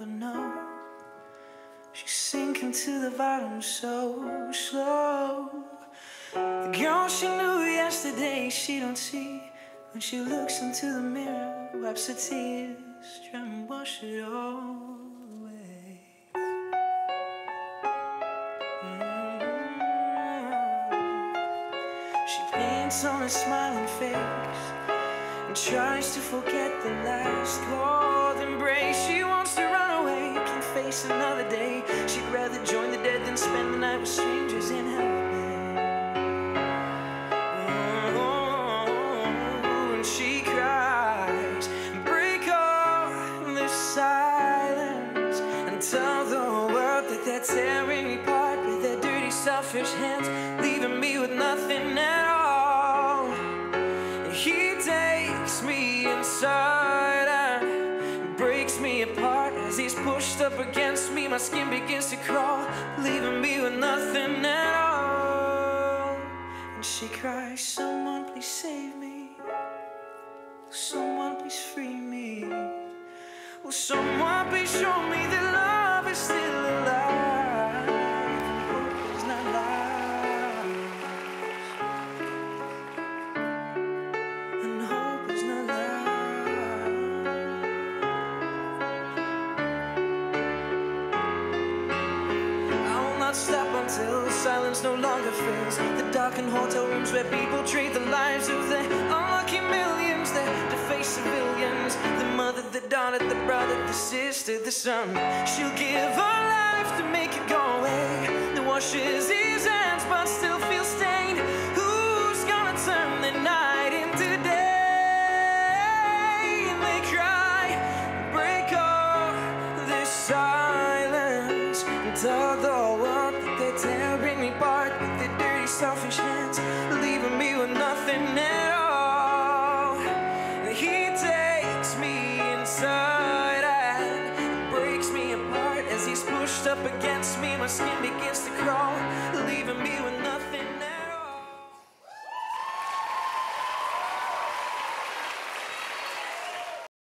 but no. She's sinking to the bottom so slow. The girl she knew yesterday, she don't see when she looks into the mirror, wipes her tears, trying to wash it all away. Mm. She paints on a smiling face and tries to forget the last cold embrace. She wants to run away, can face another day. She'd rather join the dead than spend the night with strangers in hell. Oh, and she cries, break all this silence and tell the world that they're tearing me apart with their dirty, selfish hands, inside and breaks me apart as he's pushed up against me. My skin begins to crawl, leaving me with nothing at all. And she cries, Someone please save me. Someone please free me. Stop until silence no longer fills the darkened hotel rooms where people trade the lives of their unlucky millions, their defaced civilians, the mother, the daughter, the brother, the sister, the son. She'll give her life to make it go away. That washes tell the world that they're tearing me apart with their dirty, selfish hands, leaving me with nothing at all. He takes me inside and breaks me apart as he's pushed up against me. My skin begins